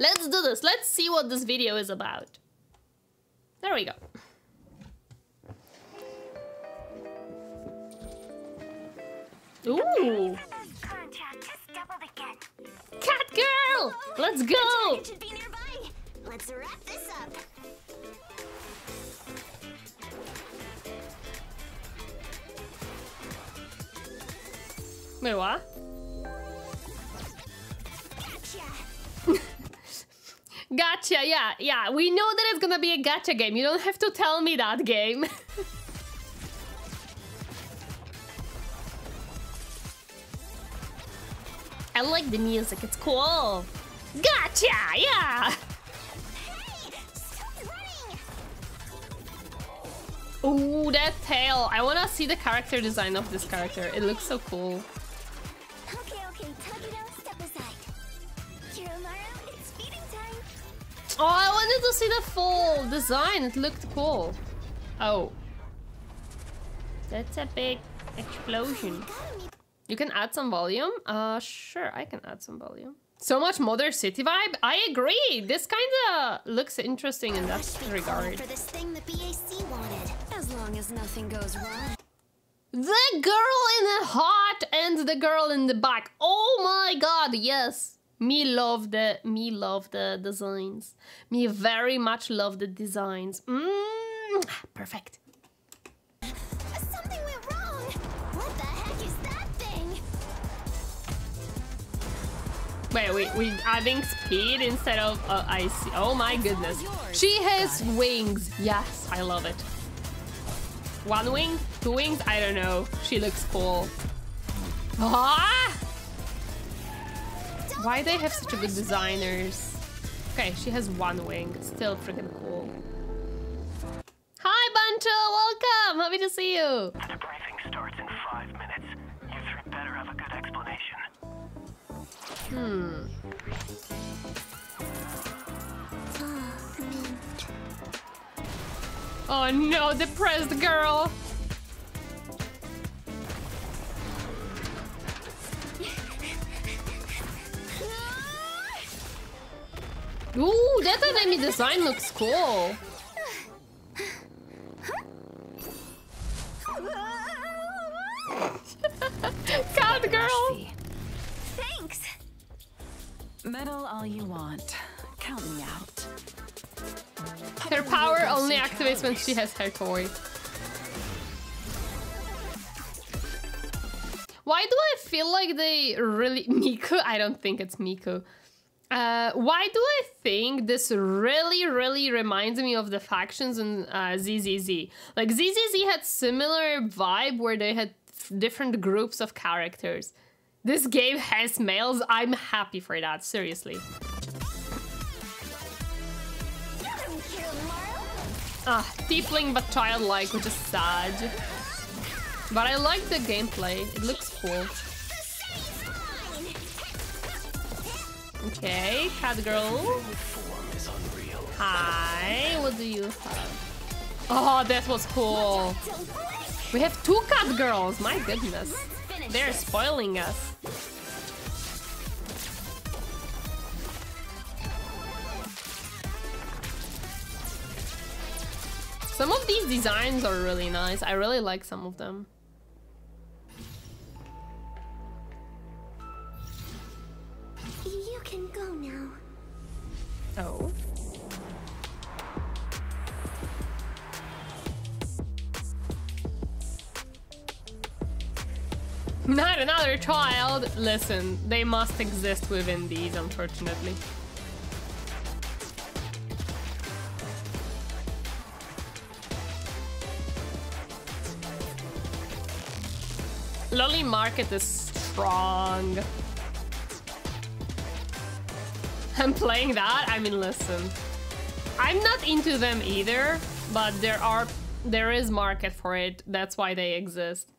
Let's do this. Let's see what this video is about. There we go. Ooh. Cat girl! Let's go! Let's wrap this up. Wait, what? Gotcha, yeah, yeah. We know that it's gonna be a gacha game. You don't have to tell me that game. I like the music, it's cool. Gotcha, yeah! Ooh, that tail. I wanna see the character design of this character. It looks so cool. Oh, I wanted to see the full design. It looked cool. Oh. That's a big explosion. You can add some volume? Uh, sure, I can add some volume. So much Mother City vibe? I agree! This kinda looks interesting in that regard. for this thing the BAC wanted. As long as nothing goes wrong. The girl in the hot and the girl in the back. Oh my god, yes. Me love the me love the designs. Me very much love the designs. Mm, perfect. Something went wrong. What the heck is that thing? Wait, we we adding speed instead of uh, I see. Oh my goodness. She has wings. Yes, I love it. One wing, two wings. I don't know. She looks cool. Ah! Why they have such a good designers? Okay, she has one wing. Still freaking cool. Hi, Bancho. Welcome. Happy to see you. The briefing starts in five minutes. You three better have a good explanation. Hmm. Oh no, depressed girl. Ooh, that enemy design looks cool. Cat girl. Thanks. Metal all you want. Count me out. Her power only activates when she has her toy. Why do I feel like they really Miku? I don't think it's Miku. Uh, why do I think this really, really reminds me of the factions in uh, ZZZ? Like ZZZ had similar vibe where they had different groups of characters. This game has males. I'm happy for that. Seriously. Ah, tiefling but childlike, which is sad. But I like the gameplay. It looks cool. Okay, cat girl. Hi, what do you have? Oh, that was cool. We have two cat girls. My goodness. They're spoiling us. Some of these designs are really nice. I really like some of them. Can go now. Oh. Not another child. Listen, they must exist within these, unfortunately. Lolly Market is strong. I'm playing that. I mean, listen. I'm not into them either, but there are there is market for it. That's why they exist.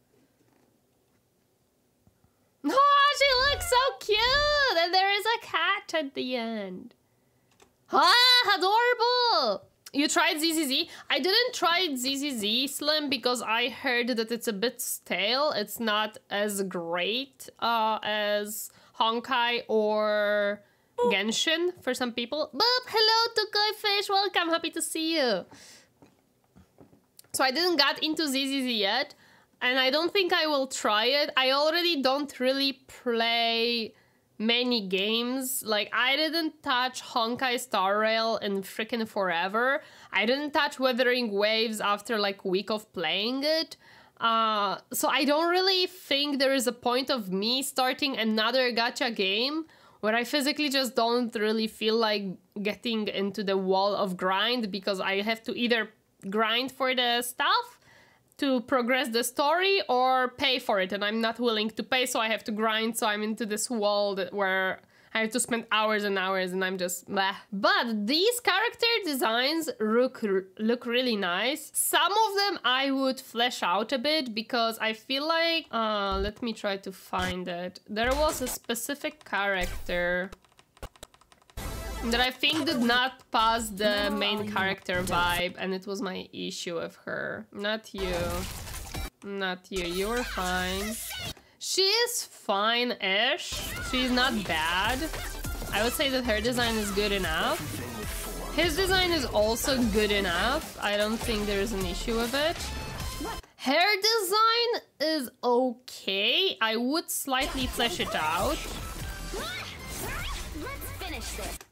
Oh, she looks so cute! And there is a cat at the end. Ah, adorable! You tried ZZZ? I didn't try ZZZ Slim because I heard that it's a bit stale. It's not as great uh, as Honkai or Genshin for some people. Boop, hello to Koi Fish, welcome, happy to see you. So I didn't get into ZZZ yet, and I don't think I will try it. I already don't really play many games. Like I didn't touch Honkai Star Rail in freaking forever. I didn't touch Wuthering Waves after like week of playing it. Uh, so I don't really think there is a point of me starting another gacha game where I physically just don't really feel like getting into the wall of grind because I have to either grind for the stuff to progress the story or pay for it and I'm not willing to pay so I have to grind so I'm into this wall where I have to spend hours and hours and I'm just bleh. But these character designs look look really nice. Some of them I would flesh out a bit because I feel like uh let me try to find it. There was a specific character that I think did not pass the main character vibe and it was my issue with her. Not you. Not you. You were fine. She is fine-ish. She's not bad. I would say that her design is good enough. His design is also good enough. I don't think there's an issue with it. Hair design is okay. I would slightly flesh it out.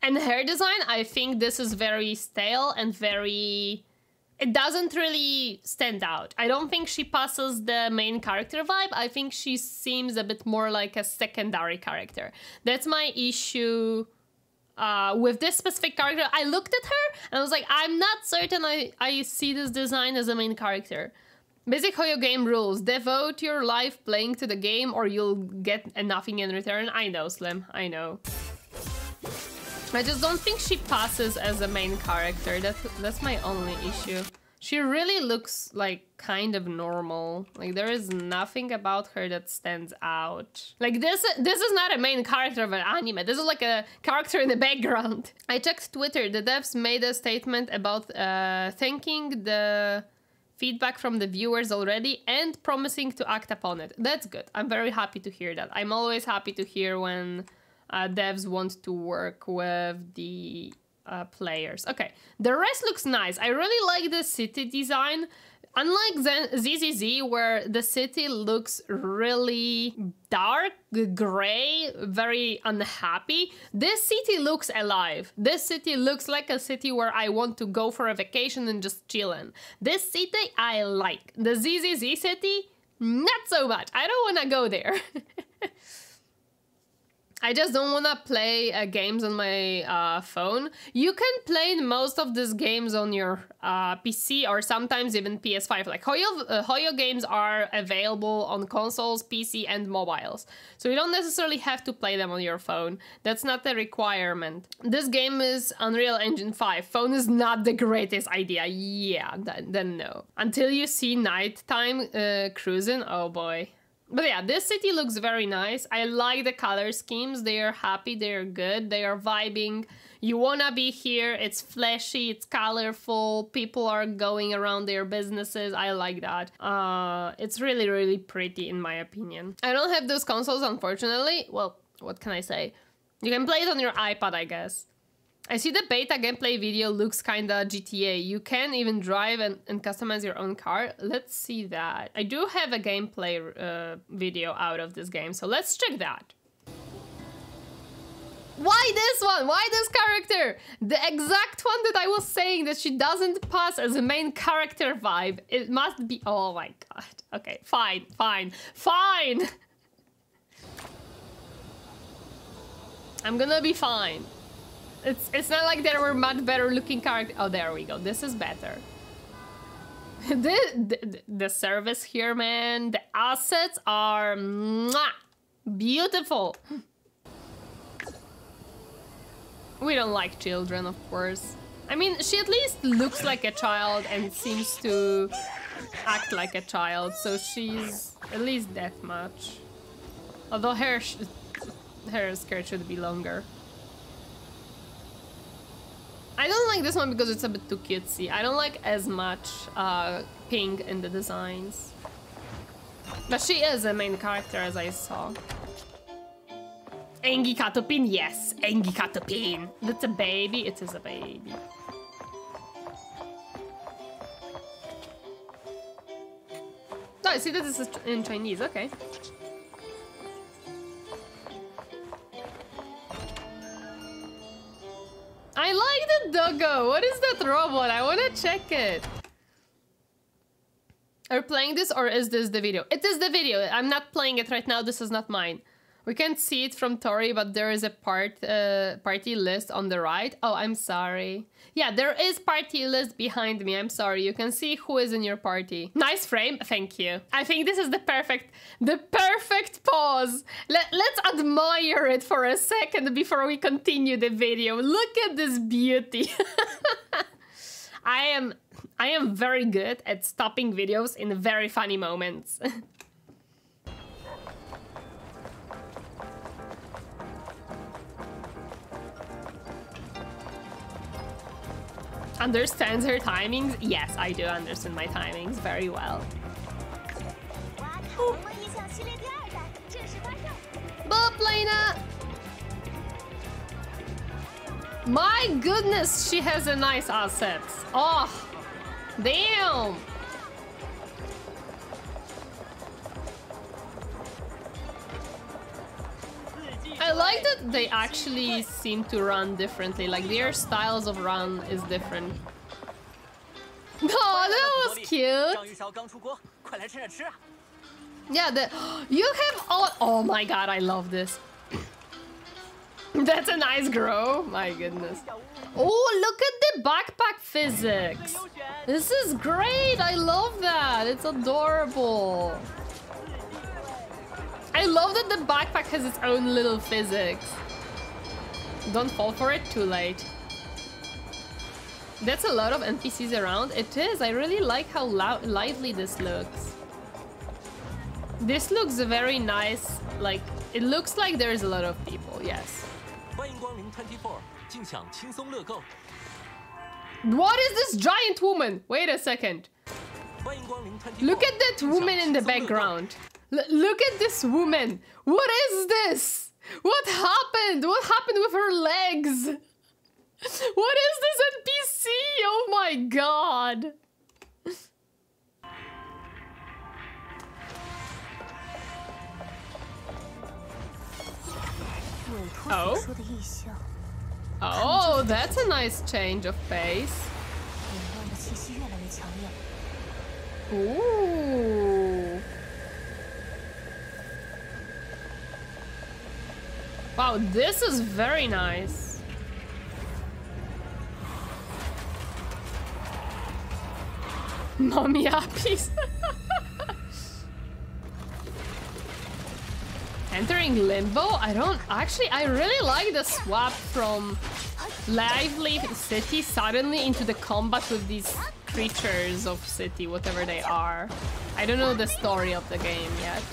And hair design, I think this is very stale and very it doesn't really stand out. I don't think she passes the main character vibe. I think she seems a bit more like a secondary character. That's my issue uh, with this specific character. I looked at her and I was like, I'm not certain I, I see this design as a main character. Basic Hoyo game rules. Devote your life playing to the game or you'll get nothing in return. I know, Slim. I know. I just don't think she passes as a main character. That's that's my only issue. She really looks like kind of normal. Like there is nothing about her that stands out. Like this this is not a main character of an anime. This is like a character in the background. I checked Twitter. The devs made a statement about uh, thanking the feedback from the viewers already and promising to act upon it. That's good. I'm very happy to hear that. I'm always happy to hear when uh, devs want to work with the uh, players. Okay, the rest looks nice. I really like the city design. Unlike the ZZZ, where the city looks really dark, gray, very unhappy, this city looks alive. This city looks like a city where I want to go for a vacation and just chillin'. This city I like. The ZZZ city, not so much. I don't want to go there. I just don't want to play uh, games on my uh, phone. You can play most of these games on your uh, PC or sometimes even PS5. Like Hoyo, uh, Hoyo games are available on consoles, PC, and mobiles. So you don't necessarily have to play them on your phone. That's not a requirement. This game is Unreal Engine 5. Phone is not the greatest idea. Yeah, then, then no. Until you see nighttime uh, cruising, oh boy. But yeah, this city looks very nice. I like the color schemes. They are happy, they are good, they are vibing. You wanna be here, it's flashy, it's colorful, people are going around their businesses. I like that. Uh, it's really, really pretty in my opinion. I don't have those consoles, unfortunately. Well, what can I say? You can play it on your iPad, I guess. I see the beta gameplay video looks kinda GTA. You can even drive and, and customize your own car. Let's see that. I do have a gameplay uh, video out of this game, so let's check that. Why this one? Why this character? The exact one that I was saying that she doesn't pass as a main character vibe. It must be... Oh my god. Okay, fine, fine, fine! I'm gonna be fine. It's it's not like there were much better looking characters. Oh, there we go. This is better. the, the, the service here, man. The assets are mwah, beautiful. We don't like children, of course. I mean, she at least looks like a child and seems to act like a child, so she's at least that much. Although her, her skirt should be longer. I don't like this one because it's a bit too cutesy. I don't like as much uh, pink in the designs. But she is a main character as I saw. Engi Katopin, yes, Engi Katopin. That's a baby, it is a baby. Oh, I see that this is in Chinese, okay. Doggo. What is that robot? I want to check it. Are playing this or is this the video? It is the video. I'm not playing it right now. This is not mine. We can't see it from Tori, but there is a part uh, party list on the right. Oh, I'm sorry. Yeah, there is party list behind me. I'm sorry. You can see who is in your party. Nice frame. Thank you. I think this is the perfect, the perfect pause. Let, let's admire it for a second before we continue the video. Look at this beauty. I am, I am very good at stopping videos in very funny moments. Understands her timings? Yes, I do understand my timings very well. Boop, Lena! My goodness, she has a nice asset. Oh, damn! actually seem to run differently. Like their styles of run is different. Oh, that was cute. Yeah, the you have all. Oh my god, I love this. That's a nice grow. My goodness. Oh, look at the backpack physics. This is great. I love that. It's adorable. I love that the backpack has its own little physics. Don't fall for it too late. That's a lot of NPCs around. It is. I really like how lively this looks. This looks very nice. Like, it looks like there's a lot of people, yes. What is this giant woman? Wait a second. Look at that woman in the background. L look at this woman. What is this? What happened? What happened with her legs? What is this NPC? Oh my god. Oh? Oh, that's a nice change of pace. Ooh. Wow, this is very nice. Mommy appies. Entering limbo? I don't actually I really like the swap from lively city suddenly into the combat with these creatures of city, whatever they are. I don't know the story of the game yet.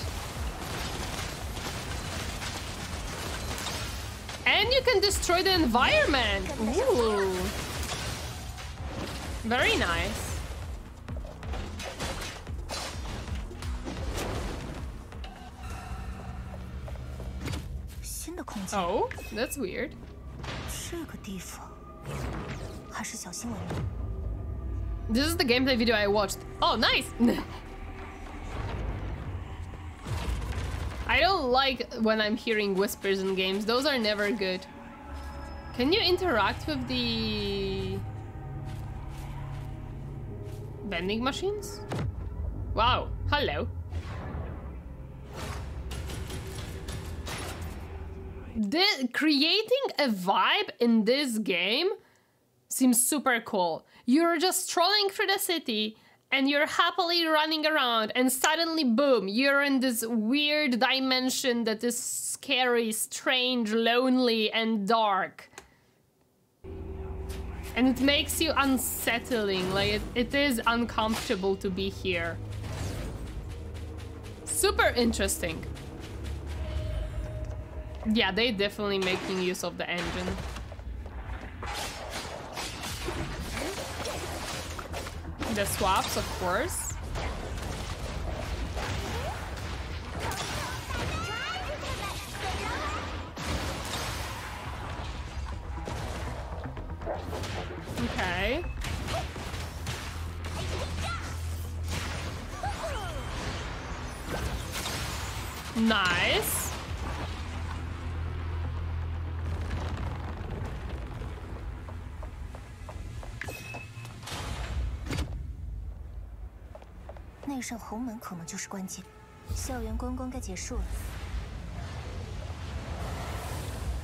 And you can destroy the environment. Ooh. Very nice. 新的空间， Oh, that's weird. 这个地方还是小心为妙。 This is the gameplay video I watched. Oh, nice! I don't like when I'm hearing whispers in games. Those are never good. Can you interact with the vending machines? Wow. Hello. The, creating a vibe in this game seems super cool. You're just strolling through the city and you're happily running around, and suddenly, boom, you're in this weird dimension that is scary, strange, lonely, and dark. And it makes you unsettling, like it, it is uncomfortable to be here. Super interesting. Yeah, they definitely making use of the engine. The swaps, of course. Okay. Nice. 那扇红门可能就是关键。校园观光该结束了。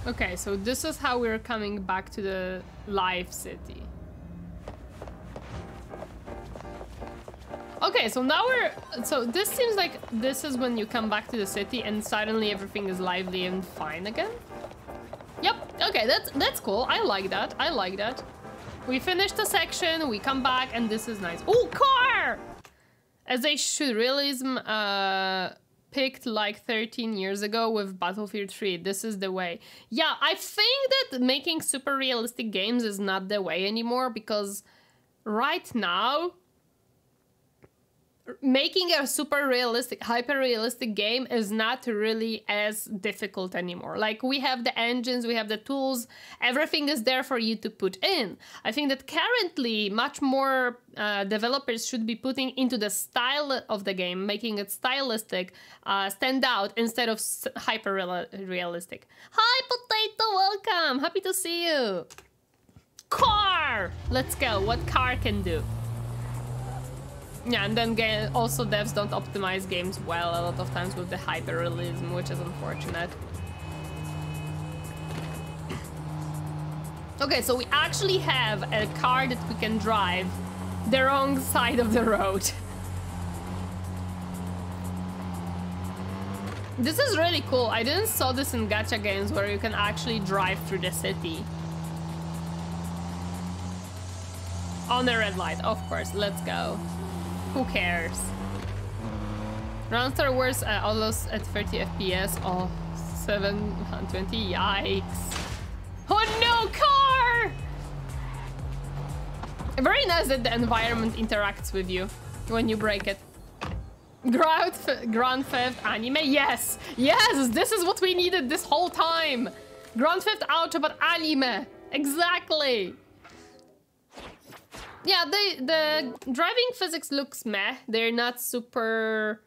Okay, so this is how we're coming back to the live city. Okay, so now we're... So this seems like this is when you come back to the city and suddenly everything is lively and fine again. Yep, okay, that's, that's cool. I like that. I like that. We finished the section, we come back, and this is nice. Oh, car! As they should. Realism uh, picked like 13 years ago with Battlefield 3. This is the way. Yeah, I think that making super realistic games is not the way anymore because right now making a super realistic hyper realistic game is not really as difficult anymore. Like we have the engines we have the tools everything is there for you to put in. I think that currently much more uh, developers should be putting into the style of the game making it stylistic uh, stand out instead of hyper real- realistic hi potato welcome! Happy to see you! Car! Let's go. What car can do yeah, and then also devs don't optimize games well a lot of times with the hyperrealism, which is unfortunate. Okay, so we actually have a car that we can drive the wrong side of the road. This is really cool. I didn't saw this in gacha games where you can actually drive through the city. On the red light, of course. Let's go. Who cares? Round Star Wars uh, almost at 30 FPS. Oh, 720. Yikes. Oh no, car! Very nice that the environment interacts with you when you break it. Grand, Grand Theft Anime? Yes! Yes! This is what we needed this whole time! Grand Theft Auto, but anime! Exactly! Yeah, the the driving physics looks meh. They're not super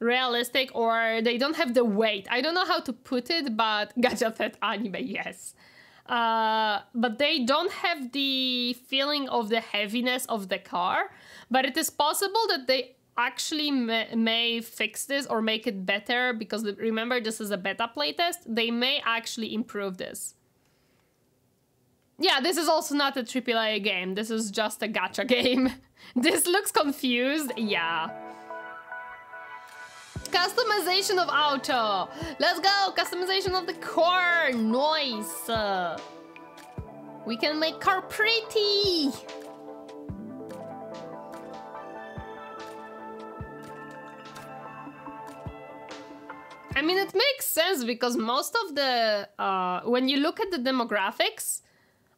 realistic or they don't have the weight. I don't know how to put it, but Theft Anime, yes. Uh, but they don't have the feeling of the heaviness of the car. But it is possible that they actually may, may fix this or make it better because remember this is a beta playtest. They may actually improve this. Yeah, this is also not a AAA game. This is just a gacha game. this looks confused. Yeah. Customization of auto. Let's go. Customization of the car. Nice. Uh, we can make car pretty. I mean, it makes sense because most of the uh, when you look at the demographics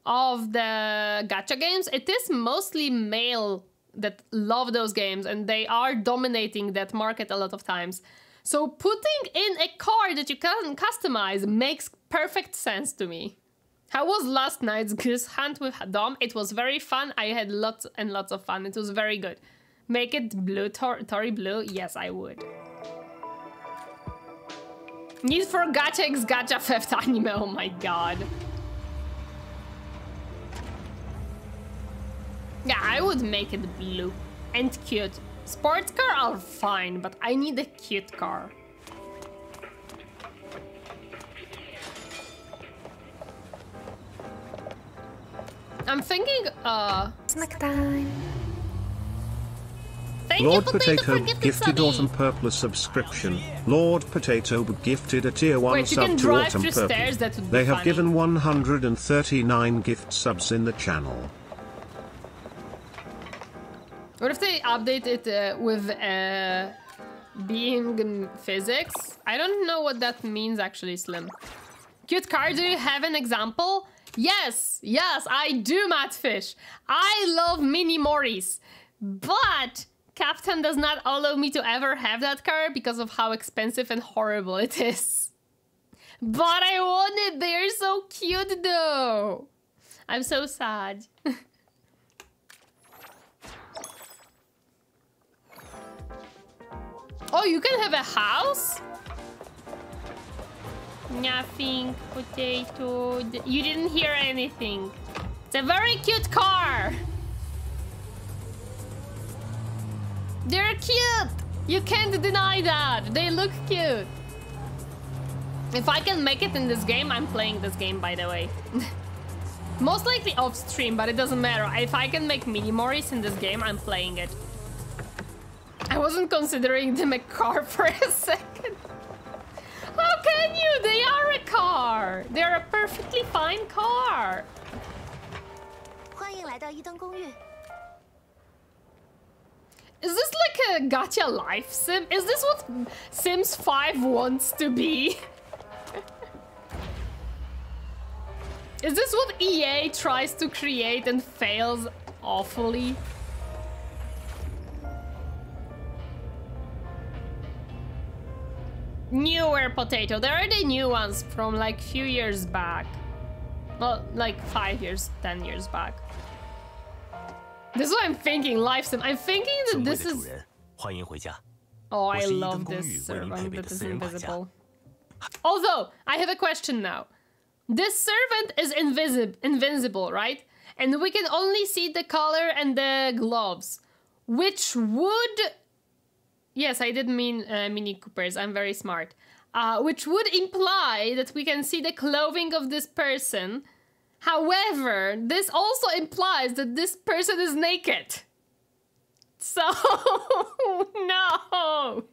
of the gacha games, it is mostly male that love those games and they are dominating that market a lot of times. So putting in a car that you can customize makes perfect sense to me. How was last night's goose hunt with Dom? It was very fun. I had lots and lots of fun. It was very good. Make it blue, Tor- Tori blue? Yes, I would. Need for Gacha X Gacha Theft anime. Oh my god. Yeah, I would make it blue and cute. Sports car are fine, but I need a cute car. I'm thinking, uh, Snack time. thank Lord you, Potato, Potato for gifted gifted subby. Autumn Purple a subscription. Lord Potato gifted a tier 1 Wait, sub to drive Autumn through Purple. stairs? That would they have funny. given 139 gift subs in the channel. What if they update it uh, with uh, being physics? I don't know what that means actually, Slim. Cute car, do you have an example? Yes, yes, I do, Matfish. I love Mini Morris, but Captain does not allow me to ever have that car because of how expensive and horrible it is. But I want it. They're so cute, though. I'm so sad. Oh, you can have a house? Nothing, potato. You didn't hear anything. It's a very cute car. They're cute. You can't deny that. They look cute. If I can make it in this game, I'm playing this game, by the way. Most likely off stream, but it doesn't matter. If I can make mini Morris in this game, I'm playing it. I wasn't considering them a car for a second. How can you? They are a car. They're a perfectly fine car. 欢迎来到一灯公寓。 Is this like a gacha life sim? Is this what Sims 5 wants to be? Is this what EA tries to create and fails awfully? Newer potato. There are the new ones from like few years back. Well, like five years, ten years back. This is what I'm thinking, life sim. I'm thinking that this is... Oh, I love this servant that is invisible. Although, I have a question now. This servant is invisible, invincible, right? And we can only see the color and the gloves, which would Yes, I didn't mean uh, Mini Coopers. I'm very smart. Uh, which would imply that we can see the clothing of this person. However, this also implies that this person is naked. So, no!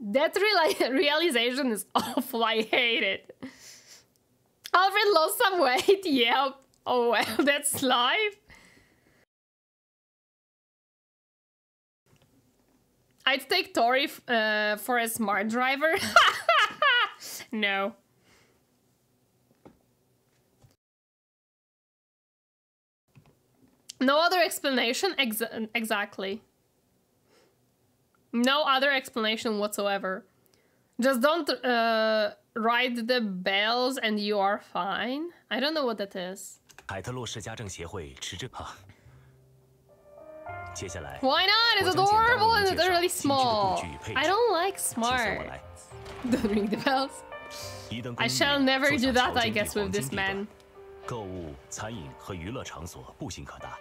That reali- realization is awful. I hate it. Alfred lost some weight. Yep. Oh well, that's life. I'd take Tori f- uh, for a smart driver. no. No other explanation? Ex- exactly. No other explanation whatsoever. Just don't uh, ride the bells and you are fine. I don't know what that is. 海特洛世家政协会持证哈。 接下来， Why not? It's 我将简单 adorable 为 and 您 it's 介绍 really 精致的 small. 工具与配 I 置。 don't like 请随我 smart. 来。 Don't ring the bells. 一灯公 I 寓 shall never 坐 do 享 that, 潮 I 间地 guess, with 黄 this 金地段 man. 购物、餐饮和娱乐场所步行可达。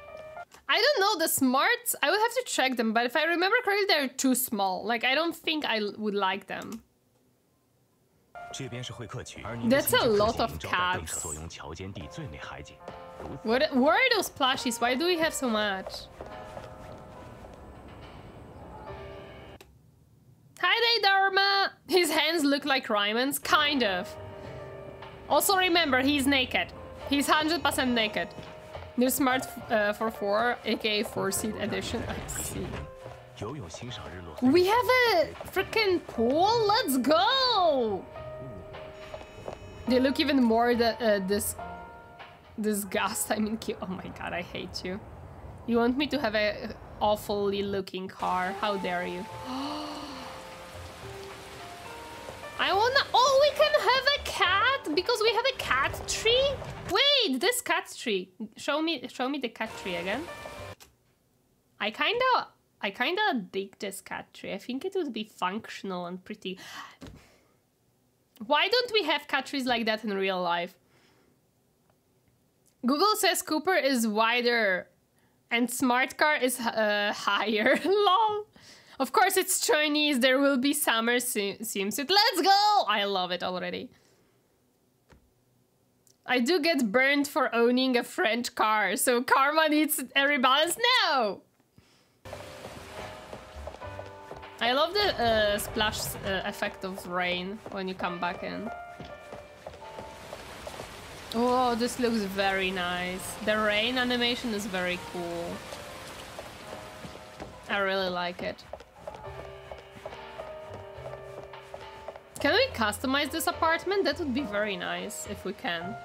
I don't know the smarts. I would have to check them, but if I remember correctly, they're too small. Like I don't think I l- would like them. 这边是会客区，而您的 That's 心 a 智客 lot 厅 of 营造的更 cats. 可作用桥间地最美海景。如此 What? Where are those plushies? Why do we have so much? Hi there, Dharma! His hands look like Rayman's, kind of. Also remember, he's naked. He's 100% naked. New Smart uh, for 4, aka 4 seat edition. I see. We have a freaking pool? Let's go! They look even more the, uh, disgust. I mean, cute. oh my god, I hate you. You want me to have a awfully looking car? How dare you? Oh, because we have a cat tree. Wait, this cat tree. Show me. Show me the cat tree again. I kinda. I kinda dig this cat tree. I think it would be functional and pretty. Why don't we have cat trees like that in real life? Google says Cooper is wider and smart car is uh, higher. Lol. Of course, it's Chinese. There will be summer sim- swimsuit. Let's go! I love it already. I do get burned for owning a French car, so karma needs a rebalance now. I love the uh, splash uh, effect of rain when you come back in. Oh, this looks very nice. The rain animation is very cool. I really like it. Can we customize this apartment? That would be very nice if we can.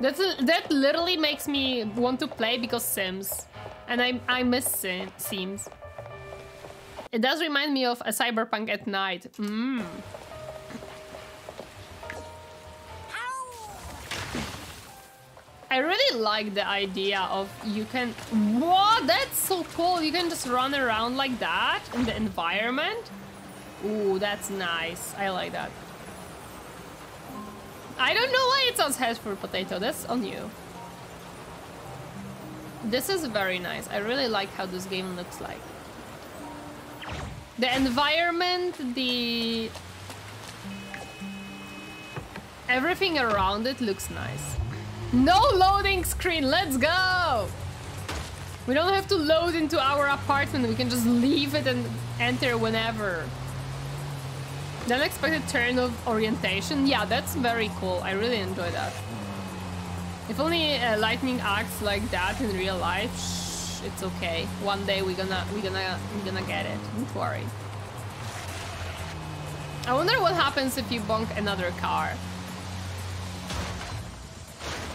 That's that literally makes me want to play because Sims, and I I miss Sim, Sims. It does remind me of a cyberpunk at night. Mm. I really like the idea of you can... What? That's so cool. You can just run around like that in the environment. Ooh, that's nice. I like that. I don't know why it says hash for potato. That's on you. This is very nice. I really like how this game looks like. The environment, the... Everything around it looks nice. No loading screen, let's go! We don't have to load into our apartment, we can just leave it and enter whenever. The unexpected turn of orientation, yeah, that's very cool. I really enjoy that. If only uh, lightning acts like that in real life, shh, it's okay. One day we're gonna, we're gonna, we're gonna get it. Don't worry. I wonder what happens if you bonk another car.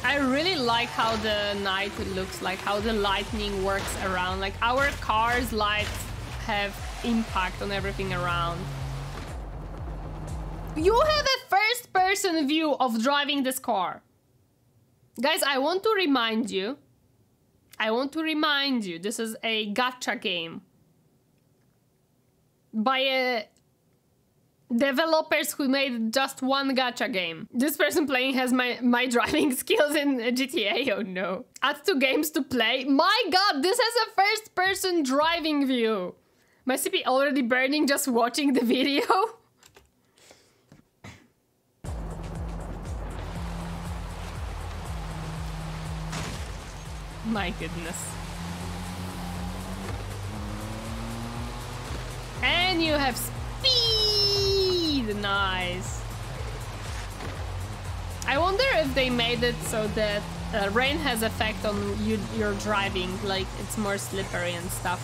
I really like how the night looks like, how the lightning works around. Like our car's lights have impact on everything around. You have a first person view of driving this car. Guys, I want to remind you. I want to remind you, this is a gacha game. By a developers who made just one gacha game. This person playing has my, my driving skills in GTA, oh no. Add two games to play. My god, this has a first person driving view. My CP already burning just watching the video. My goodness. And you have speed! Nice. I wonder if they made it so that uh, rain has effect on you, your driving, like it's more slippery and stuff.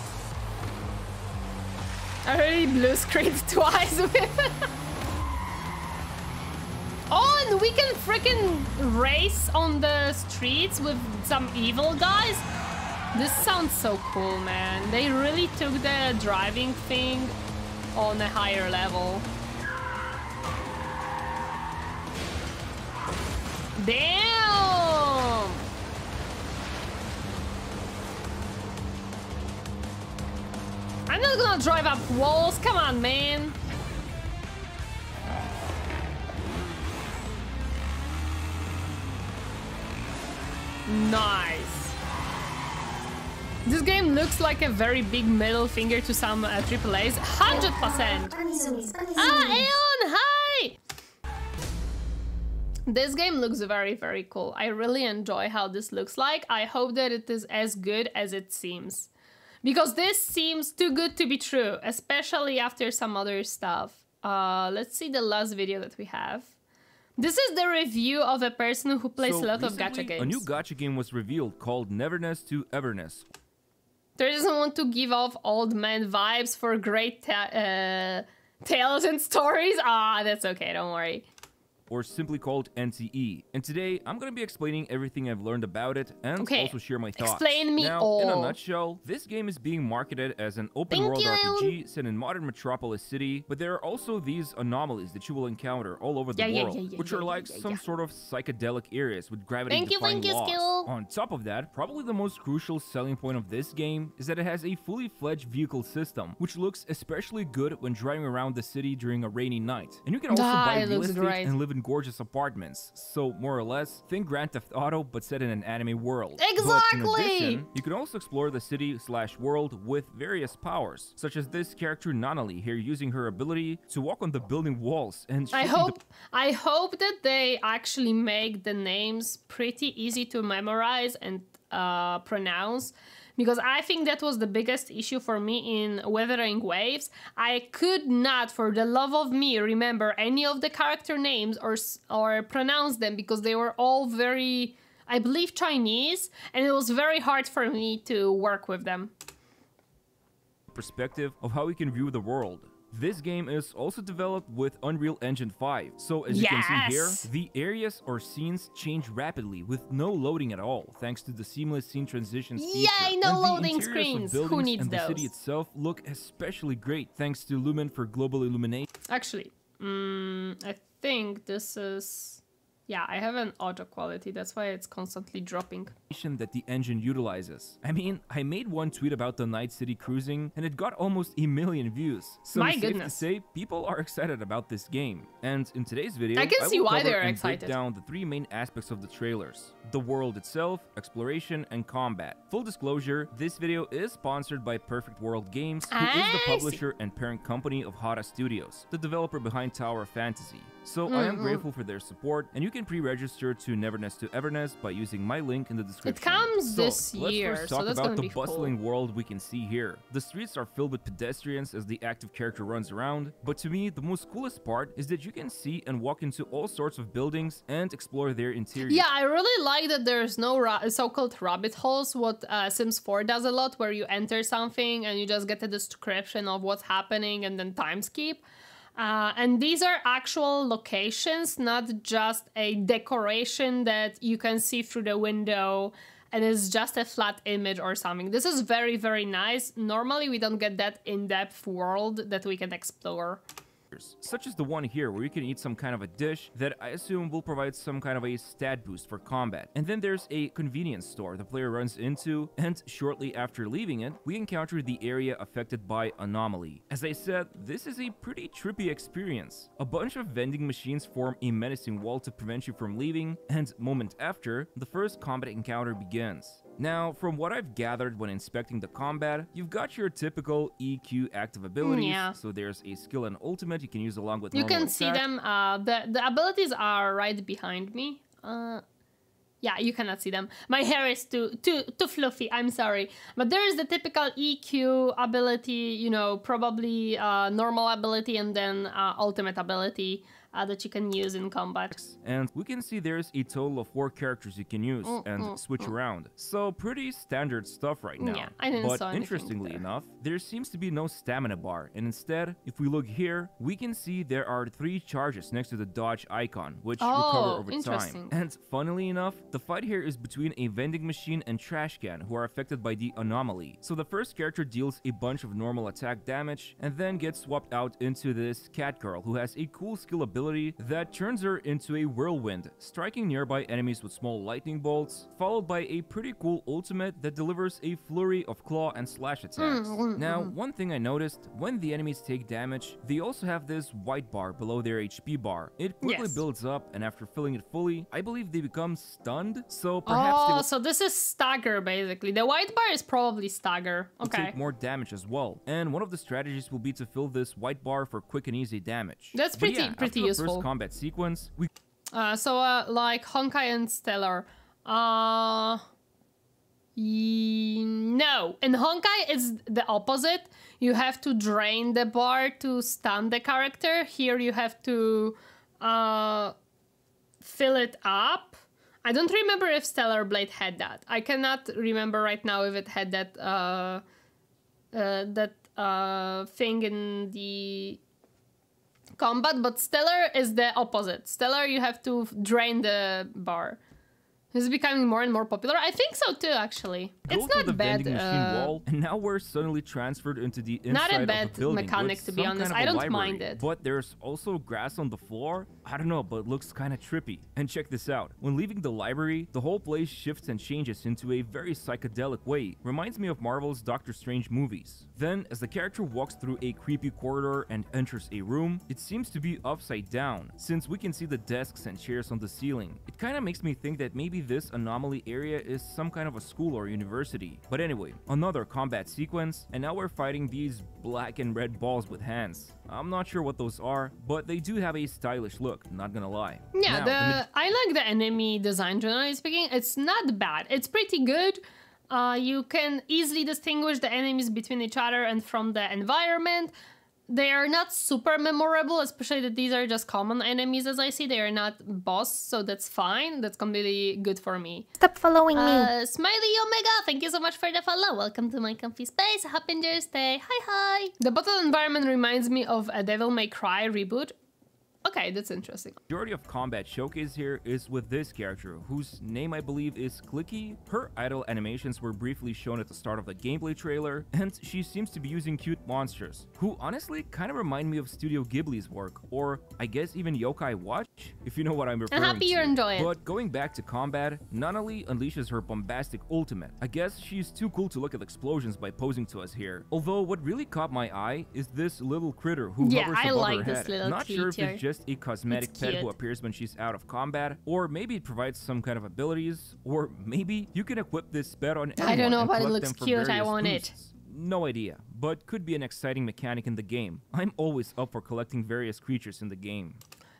I already blue screened twice with Oh, and we can freaking race on the streets with some evil guys? This sounds so cool, man. They really took the driving thing on a higher level. Damn! I'm not gonna drive up walls. Come on, man. Nice. This game looks like a very big middle finger to some uh, AAAs. 100%! Ah, Aeon, hi! This game looks very, very cool. I really enjoy how this looks like. I hope that it is as good as it seems. Because this seems too good to be true, especially after some other stuff. Uh, let's see the last video that we have. This is the review of a person who plays So, a lot of gacha games. A new gacha game was revealed called Neverness to Everness. There doesn't want to give off old man vibes for great ta- uh, tales and stories. Ah, that's okay. Don't worry. Or simply called NTE. And today, I'm gonna be explaining everything I've learned about it and Okay, also share my thoughts. explain me now, in a nutshell, this game is being marketed as an open Thank world you. RPG set in modern metropolis city, but there are also these anomalies that you will encounter all over the Yeah, world, yeah, yeah, which are like some sort of psychedelic areas with gravity Thank you, defying thank you, laws. skill. On top of that, probably the most crucial selling point of this game is that it has a fully fledged vehicle system, which looks especially good when driving around the city during a rainy night. And you can also Ah, buy real estate great. and live in gorgeous apartments. So more or less, think Grand Theft Auto but set in an anime world. Exactly! But in addition, you can also explore the city slash world with various powers, such as this character Nanali here using her ability to walk on the building walls and I hope I hope that they actually make the names pretty easy to memorize and uh, pronounce because I think that was the biggest issue for me in Wuthering Waves. I could not, for the love of me, remember any of the character names or or pronounce them because they were all very, I believe, Chinese, and it was very hard for me to work with them. perspective of how we can view the world. This game is also developed with Unreal Engine 5, so as you can see here, the areas or scenes change rapidly with no loading at all, thanks to the seamless scene transitions feature. Yay, no And loading screens! Who needs and the city itself look especially great, thanks to Lumen for global illumination. Actually, mm, I think this is Yeah, I have an auto quality. That's why it's constantly dropping. that the engine utilizes. I mean, I made one tweet about the Night City cruising and it got almost a million views. So My safe goodness. to say, people are excited about this game. And in today's video, I can will see why they're and excited. break down the three main aspects of the trailers. The world itself, exploration, and combat. Full disclosure, this video is sponsored by Perfect World Games, who is I the see. publisher and parent company of Hotta Studios, the developer behind Tower of Fantasy. So I am Mm-hmm. grateful for their support, and you can pre-register to Neverness to Everness by using my link in the description. It comes So, this let's year, first so talk that's about the be cool. bustling world we can see here. The streets are filled with pedestrians as the active character runs around, but to me, the most coolest part is that you can see and walk into all sorts of buildings and explore their interior. Yeah, I really like that there's no ra- so-called rabbit holes. What uh, Sims 4 does a lot, where you enter something and you just get a description of what's happening and then time skip. Uh, and these are actual locations, not just a decoration that you can see through the window and it's just a flat image or something. This is very, very nice. Normally, we don't get that in-depth world that we can explore. Such as the one here where you can eat some kind of a dish that I assume will provide some kind of a stat boost for combat. And then there's a convenience store the player runs into, and shortly after leaving it, we encounter the area affected by anomaly. As I said, this is a pretty trippy experience. A bunch of vending machines form a menacing wall to prevent you from leaving, and moment after, the first combat encounter begins. Now, from what I've gathered when inspecting the combat, you've got your typical EQ active abilities. yeah. So there's a skill and ultimate you can use along with You can see them. Uh, the the abilities are right behind me. Uh, yeah, you cannot see them. My hair is too too too fluffy. I'm sorry, but there is the typical EQ ability. You know, probably uh, normal ability and then uh, ultimate ability uh, that you can use in combat. And we can see there's a total of four characters you can use Mm, and switch around. So pretty standard stuff right now. Yeah, I didn't but interestingly there. enough, there seems to be no stamina bar. And instead, if we look here, we can see there are three charges next to the dodge icon, which recover Oh, over interesting. time. And funnily enough, the fight here is between a vending machine and trash can who are affected by the anomaly. So the first character deals a bunch of normal attack damage and then gets swapped out into this cat girl who has a cool skill ability that turns her into a whirlwind, striking nearby enemies with small lightning bolts, followed by a pretty cool ultimate that delivers a flurry of claw and slash hmm, attacks. Hmm, hmm. now, one thing I noticed, when the enemies take damage, they also have this white bar below their HP bar. It quickly Yes. builds up, and after filling it fully, I believe they become stunned, so perhaps Oh, so this is stagger basically. The white bar is probably stagger. Okay, take more damage as well. And one of the strategies will be to fill this white bar for quick and easy damage. That's pretty- yeah, pretty useful. First combat sequence, we Uh, so uh, like Honkai and Stellar. Uh, no, in Honkai it's the opposite. You have to drain the bar to stun the character. Here you have to uh, fill it up. I don't remember if Stellar Blade had that. I cannot remember right now if it had that uh, uh, that uh, thing in the combat, but Stellar is the opposite. Stellar, you have to drain the bar. It's becoming more and more popular. I think so too, actually. go it's not the bad. vending machine uh, wall, and now we're suddenly transferred into the inside Not a of bad a building mechanic, to be some honest. kind of I a don't mind it. But there's also grass on the floor. I don't know, but it looks kind of trippy. And check this out. When leaving the library, the whole place shifts and changes into a very psychedelic way. Reminds me of Marvel's Doctor Strange movies. Then, as the character walks through a creepy corridor and enters a room, it seems to be upside down, since we can see the desks and chairs on the ceiling. It kind of makes me think that maybe this anomaly area is some kind of a school or university. But anyway, another combat sequence, and now we're fighting these black and red balls with hands. I'm not sure what those are, but they do have a stylish look, not gonna lie. Yeah, Now, the, I like the enemy design. Generally speaking, it's not bad. It's pretty good. Uh, you can easily distinguish the enemies between each other and from the environment. They are not super memorable, especially that these are just common enemies as I see. They are not boss, so that's fine. That's completely good for me. Stop following me. Uh, Smiley Omega, thank you so much for the follow. Welcome to my comfy space. Happy Thursday. Hi, hi. The bottle environment reminds me of a Devil May Cry reboot. Okay, that's interesting. Majority of combat showcase here is with this character, whose name I believe is Clicky. Her idle animations were briefly shown at the start of the gameplay trailer, and she seems to be using cute monsters, who honestly kind of remind me of Studio Ghibli's work, or I guess even Yokai Watch, if you know what I'm referring I'm happy to. you're enjoying it. But going back to combat, Nanali unleashes her bombastic ultimate. I guess she's too cool to look at explosions by posing to us here. Although what really caught my eye is this little critter who Yeah, hovers I above like her this head. little Not sure if it's just a cosmetic pet who appears when she's out of combat, or maybe it provides some kind of abilities, or maybe you can equip this pet on anyone I don't know, but it looks cute, I want it. No idea, but could be an exciting mechanic in the game. I'm always up for collecting various creatures in the game.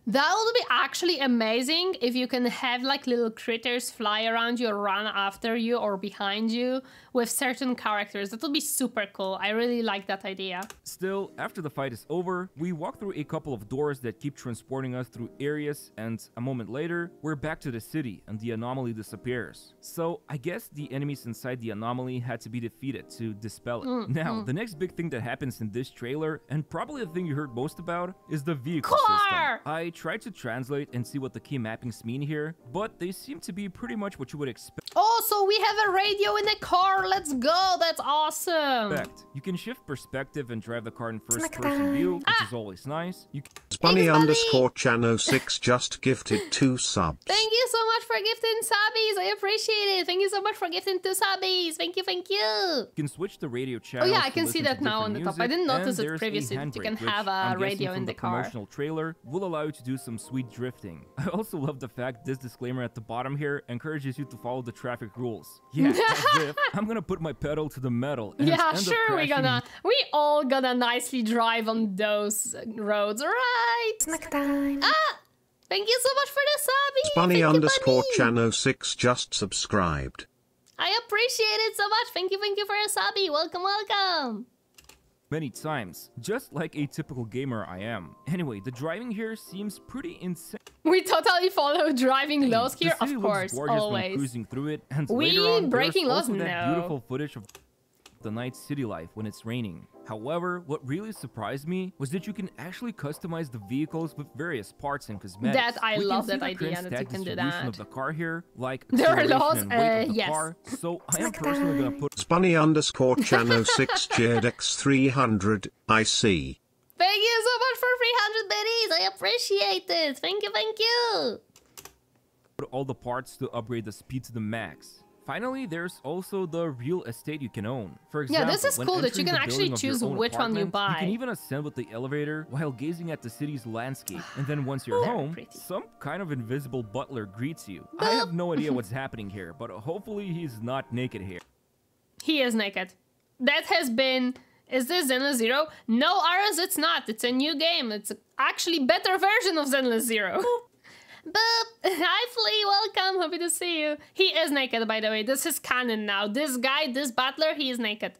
That would be actually amazing if you can have like little critters fly around you or run after you or behind you with certain characters. That would be super cool. I really like that idea. Still, after the fight is over, we walk through a couple of doors that keep transporting us through areas, and a moment later, we're back to the city and the anomaly disappears. So, I guess the enemies inside the anomaly had to be defeated to dispel it. Mm, now, the next big thing that happens in this trailer, and probably the thing you heard most about, is the vehicle Car! system. I tried to translate and see what the key mappings mean here, but they seem to be pretty much what you would expect. So we have a radio in the car. Let's go. That's awesome. expect. You can shift perspective and drive the car in first person view, which Ah! is always nice. You can Bunny Bunny. underscore Chano 6 just gifted two subs. Thank you so much for gifting subbies. I appreciate it. Thank you so much for gifting two subbies. Thank you, thank you. You can switch the radio channel. Oh, yeah, I can see that now on the top. I didn't notice it previously that you can have a radio in the car. promotional trailer will allow you to do some sweet drifting. I also love the fact this disclaimer at the bottom here encourages you to follow the traffic rules. Yeah, if I'm gonna put my pedal to the metal. And Yeah, sure, we're gonna, we all gonna nicely drive on those roads, right? Snack time. Ah, thank you so much for the subbies. Bunny Thank you, underscore Bunny. Chano 6 just subscribed. I appreciate it so much. Thank you, thank you for a subby. Welcome, welcome. many times, just like a typical gamer I am. Anyway, the driving here seems pretty insane. We totally follow driving laws here, of course, gorgeous when always. cruising through it, and We later on, breaking there's laws? also that No. beautiful footage of the night city life when it's raining. However, what really surprised me was that you can actually customize the vehicles with various parts and cosmetics. That- I We love that the idea current that you stat can do distribution that. of the car here, like There are laws, and weight of uh, the yes. car. So I am personally gonna put Bunny underscore Chano 6 JDX300 I see. Thank you so much for 300 biddies. I appreciate it. Thank you, thank you. Put all the parts to upgrade the speed to the max. Finally, there's also the real estate you can own. For example, Yeah, this is cool that you can actually building of your choose which one you buy. You can even ascend with the elevator while gazing at the city's landscape. And then once you're home, pretty. some kind of invisible butler greets you. I have no idea what's happening here, but hopefully he's not naked here. He is naked. That has been. Is this Zenless Zero? No, Aras, it's not. It's a new game. It's actually better version of Zenless Zero. Boop! Hi, Flea. Welcome. Happy to see you. He is naked, by the way. This is canon now. This guy, this butler, he is naked.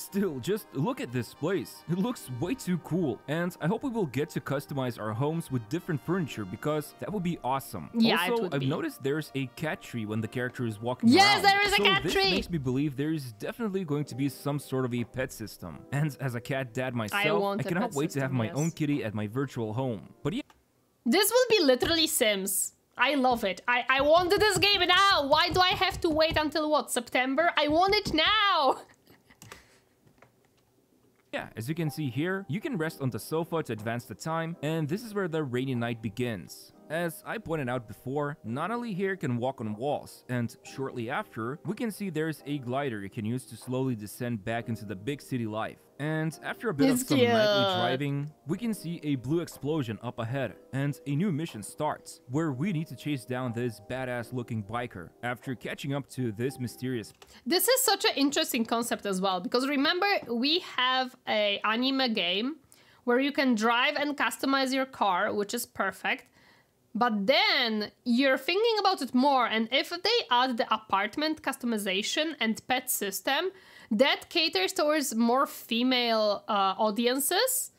Still, just look at this place. It looks way too cool. And I hope we will get to customize our homes with different furniture because that would be awesome. Yeah, it also, I've be. noticed there's a cat tree when the character is walking Yes, around. there is a so cat this tree. makes me believe there's definitely going to be some sort of a pet system. And as a cat dad myself, I, a cannot wait to have my yes. own kitty at my virtual home. But yeah, This will be literally Sims. I love it. I, I wanted this game now. Why do I have to wait until what? September? I want it now. Yeah, as you can see here, you can rest on the sofa to advance the time, and this is where the rainy night begins. As I pointed out before, Nanali here can walk on walls, and shortly after, we can see there's a glider you can use to slowly descend back into the big city life. And after a bit It's of some nightly driving, we can see a blue explosion up ahead, and a new mission starts, where we need to chase down this badass looking biker after catching up to this mysterious This is such an interesting concept as well because remember we have a anime game where you can drive and customize your car, which is perfect. But then you're thinking about it more, and if they add the apartment customization and pet system, that caters towards more female uh, audiences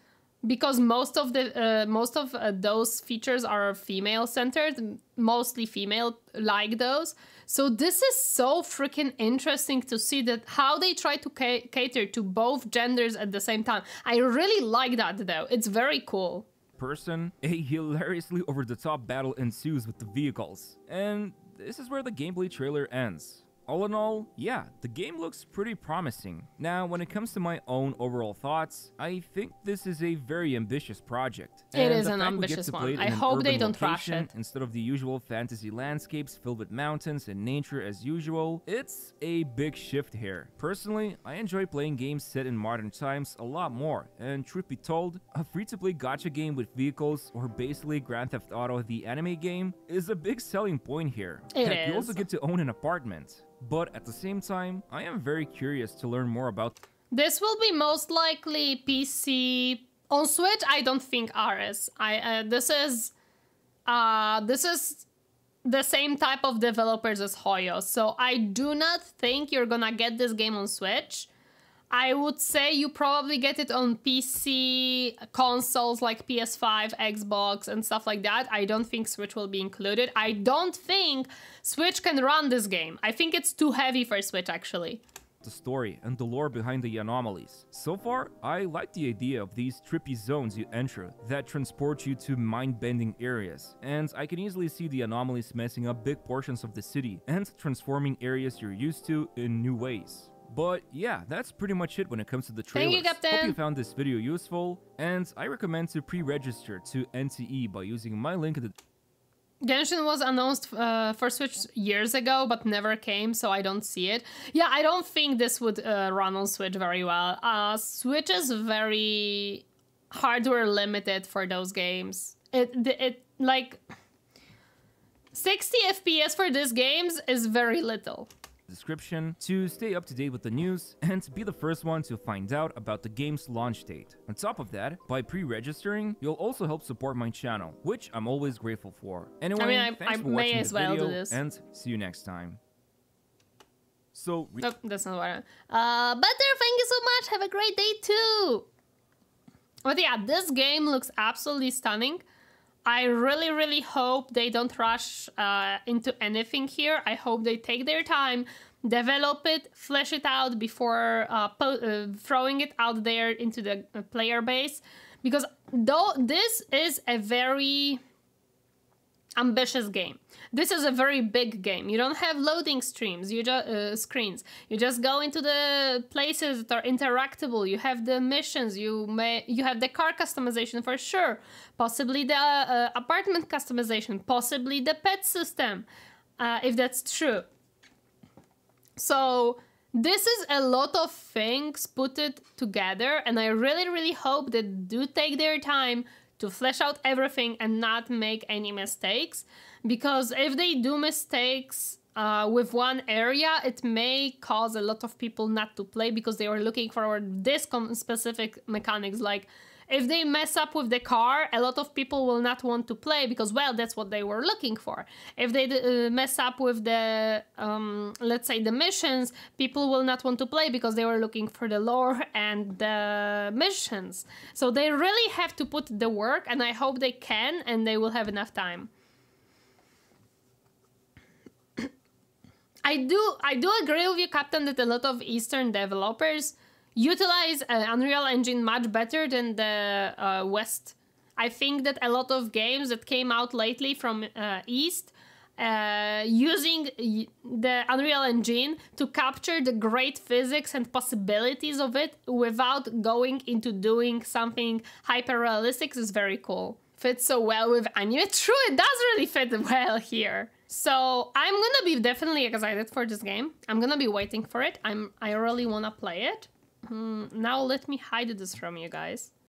because most of the uh, most of uh, those features are female centered mostly female like those so this is so freaking interesting to see that how they try to ca- cater to both genders at the same time i really like that though it's very cool person, a hilariously over the top battle ensues with the vehicles. And this is where the gameplay trailer ends. All in all, yeah, the game looks pretty promising. Now, when it comes to my own overall thoughts, I think this is a very ambitious project. It And is an fact we get ambitious one. I hope they don't rush location it. Instead of the usual fantasy landscapes filled with mountains and nature as usual, it's a big shift here. Personally, I enjoy playing games set in modern times a lot more, and truth be told, a free-to-play gacha game with vehicles, or basically Grand Theft Auto the anime game, is a big selling point here. It Heck, you also get to own an apartment. But at the same time, I am very curious to learn more about This will be most likely PC on Switch. I don't think RS. I uh, this is uh this is the same type of developers as Hoyo. So I do not think you're gonna get this game on Switch. I would say you probably get it on PC consoles like PS5, Xbox, and stuff like that. I don't think Switch will be included. I don't think Switch can run this game. I think it's too heavy for Switch actually. the story and the lore behind the anomalies. So far, I like the idea of these trippy zones you enter that transport you to mind-bending areas, and I can easily see the anomalies messing up big portions of the city and transforming areas you're used to in new ways. But yeah, that's pretty much it when it comes to the trailers. Thank you, Hope you found this video useful, and I recommend to pre-register to NTE by using my link in the Genshin was announced uh, for Switch years ago, but never came, so I don't see it. Yeah, I don't think this would uh, run on Switch very well. Uh, Switch is very hardware limited for those games. It it like 60 FPS for these games is very little. Description to stay up to date with the news and be the first one to find out about the game's launch date. On top of that, by pre-registering, you'll also help support my channel, which I'm always grateful for. Anyway, I- thanks I for may watching as the well do video, this. and see you next time. So, Nope, that's not what I. Uh, Butter, thank you so much. Have a great day too. But yeah, this game looks absolutely stunning. I really, really hope they don't rush uh, into anything here. I hope they take their time, develop it, flesh it out before uh, uh, throwing it out there into the uh, player base. Because though this is a very ambitious game. This is a very big game. You don't have loading streams, you just uh, screens. You just go into the places that are interactable. You have the missions. You may you have the car customization for sure. Possibly the uh, apartment customization. Possibly the pet system, uh, if that's true. So this is a lot of things put it together, and I really, really hope that they do take their time to flesh out everything and not make any mistakes. Because if they do mistakes uh, with one area, it may cause a lot of people not to play because they were looking for this specific mechanics. Like if they mess up with the car, a lot of people will not want to play because, well, that's what they were looking for. If they uh, mess up with the, um, let's say, the missions, people will not want to play because they were looking for the lore and the missions. So they really have to put the work, and I hope they can, and they will have enough time. I do I do agree with you, Captain, that a lot of Eastern developers utilize uh, Unreal Engine much better than the uh, West. I think that a lot of games that came out lately from uh, East uh, using the Unreal Engine to capture the great physics and possibilities of it without going into doing something hyper realistic is very cool. Fits so well with anime. True, it does really fit well here. So I'm gonna be definitely excited for this game. I'm gonna be waiting for it. I'm I really wanna play it. Hmm, now let me hide this from you guys.